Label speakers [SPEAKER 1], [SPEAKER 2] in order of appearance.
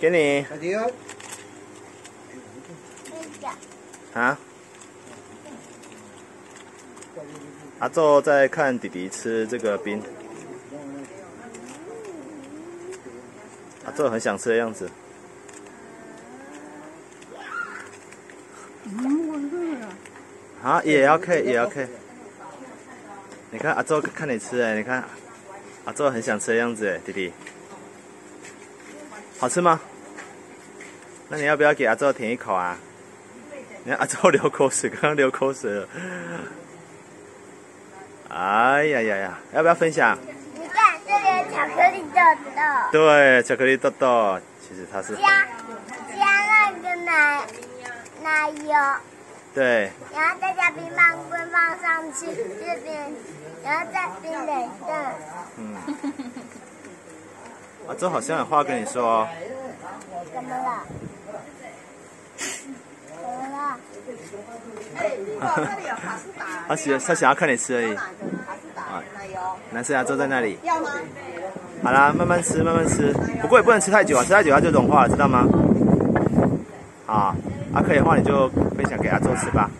[SPEAKER 1] 给你。啊。阿宙在看弟弟吃这个冰，阿宙很想吃的样子。啊，也要 K，也要 K。你看阿周看你吃哎，你看阿周很想吃的样子哎，弟弟，好吃吗？那你要不要给阿周舔一口啊？你看阿周流口水，刚刚流口水了。哎呀呀呀，要不要分享？
[SPEAKER 2] 你看，这里有巧克力豆豆。
[SPEAKER 1] 对，巧克力豆豆，其实它是
[SPEAKER 2] 加加那个奶奶油。
[SPEAKER 1] 对。
[SPEAKER 2] 然后再加冰棒棍放上去，这边，然后再冰冷冻。嗯。
[SPEAKER 1] 阿周好像有话跟你说哦。
[SPEAKER 2] 怎么了？怎么了？
[SPEAKER 1] 他喜他想要看你吃而已。啊，男生阿周在那里。
[SPEAKER 3] 要吗？
[SPEAKER 1] 好啦，慢慢吃，慢慢吃。不过也不能吃太久啊，吃太久它就融化了，知道吗？啊，啊可以的话你就分享给阿周吃吧。